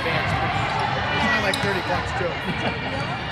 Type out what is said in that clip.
advance pretty easily. It's only like 30 bucks, too.